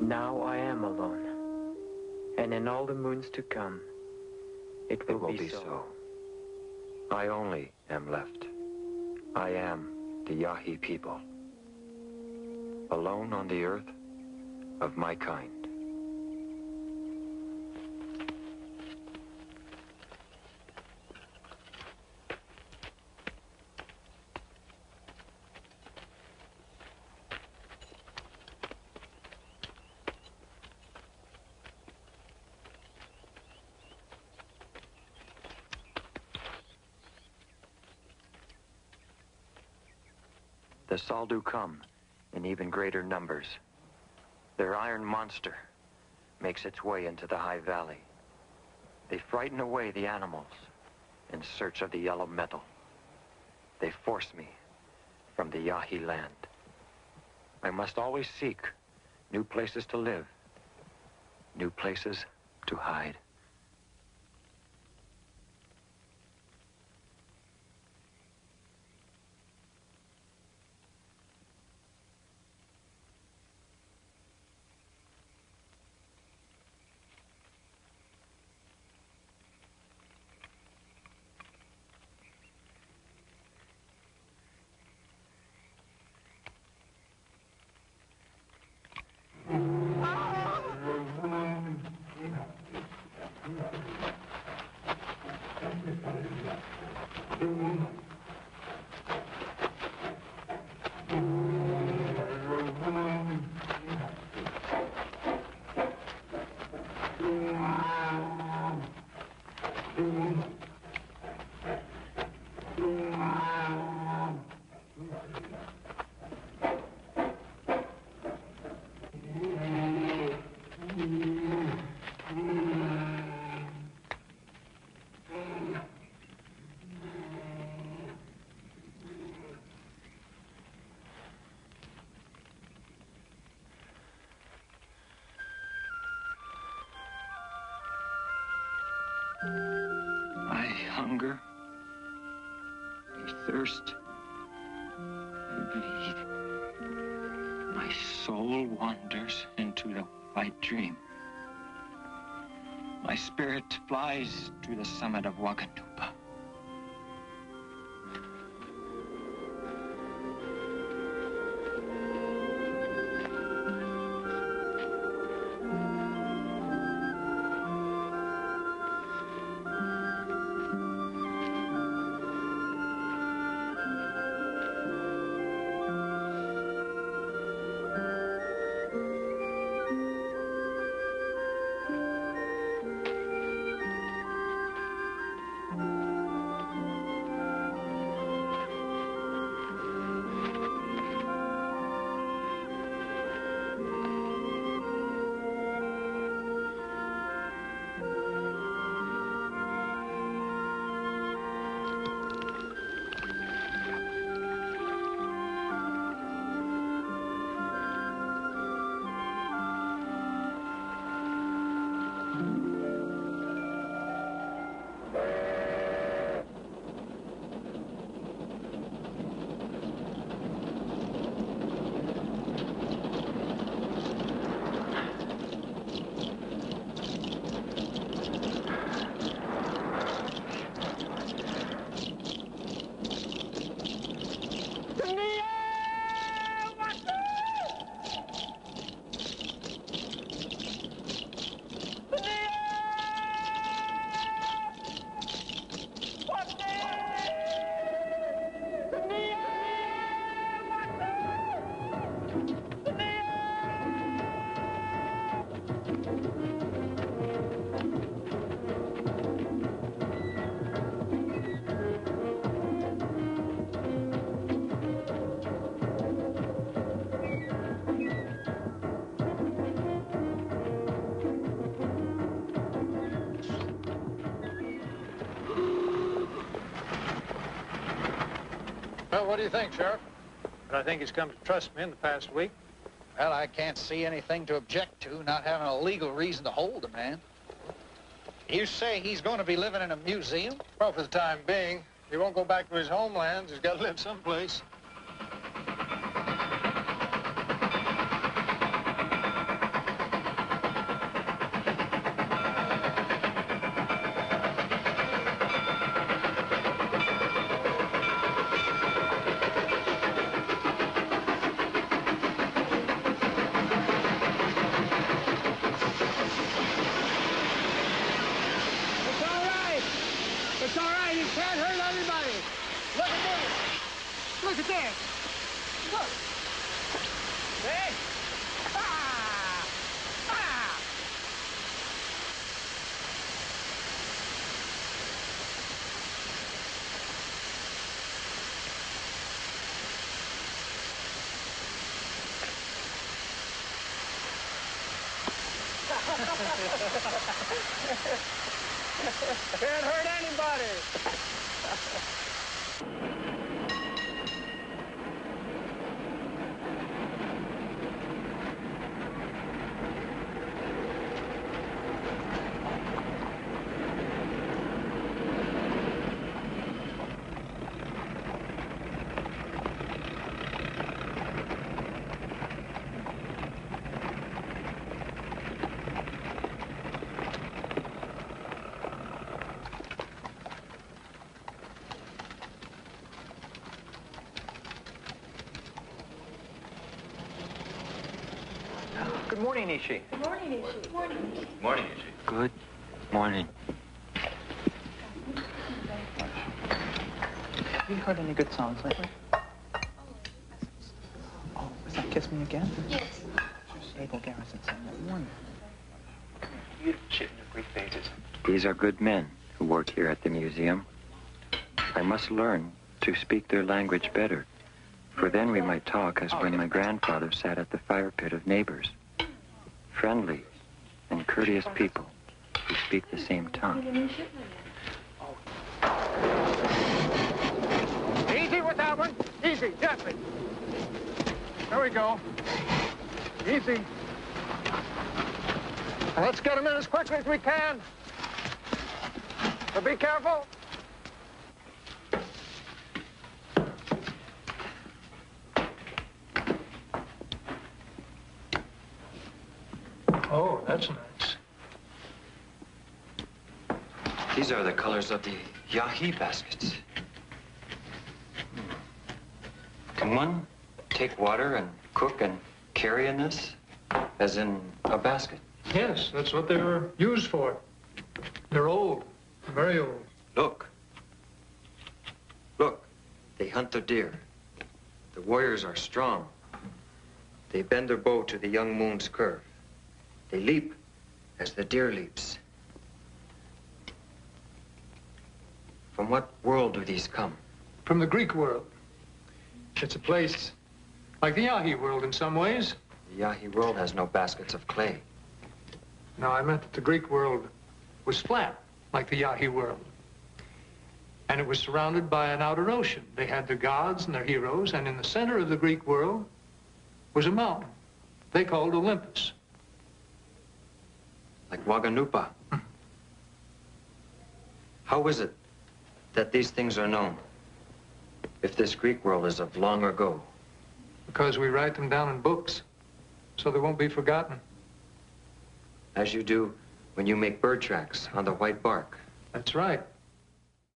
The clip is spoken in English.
Now I am alone. And in all the moons to come, it will, It will be, be so. so. I only am left. I am the Yahi people. Alone on the earth of my kind. The Saldu come in even greater numbers. Their iron monster makes its way into the high valley. They frighten away the animals in search of the yellow metal. They force me from the Yahi land. I must always seek new places to live, new places to hide. I hunger. I thirst. I bleed. My soul wanders into the white dream. My spirit flies to the summit of Waganupa. Well, what do you think, Sheriff? I think he's come to trust me in the past week. Well, I can't see anything to object to, not having a legal reason to hold a man. You say he's going to be living in a museum? Well, for the time being, he won't go back to his homelands. He's got to live someplace. Can't hurt anybody. Good morning, Ishi. Good morning, Ishi. Morning. Morning, Ishi. Good morning. Have you heard any good songs lately? Oh, was that Kiss Me Again? Yes. Abel Garrison sang that one. Beautiful shit in your Greek phases. These are good men who work here at the museum. I must learn to speak their language better, for then we might talk as oh, when my grandfather sat at the fire pit of neighbors. Friendly and courteous people who speak the same tongue. Easy with that one. Easy, gently. There we go. Easy. Let's get them in as quickly as we can. But be careful. Oh, that's nice. These are the colors of the Yahi baskets. Can one take water and cook and carry in this? As in a basket? Yes, that's what they were used for. They're old, very old. Look. Look. They hunt the deer. The warriors are strong. They bend their bow to the young moon's curve. They leap as the deer leaps. From what world do these come? From the Greek world. It's a place like the Yahi world in some ways. The Yahi world has no baskets of clay. No, I meant that the Greek world was flat, like the Yahi world. And it was surrounded by an outer ocean. They had their gods and their heroes, and in the center of the Greek world was a mountain they called Olympus. Like Waganupa. How is it that these things are known? If this Greek world is of long ago, Because we write them down in books, so they won't be forgotten. as you do when you make bird tracks on the white bark. That's right.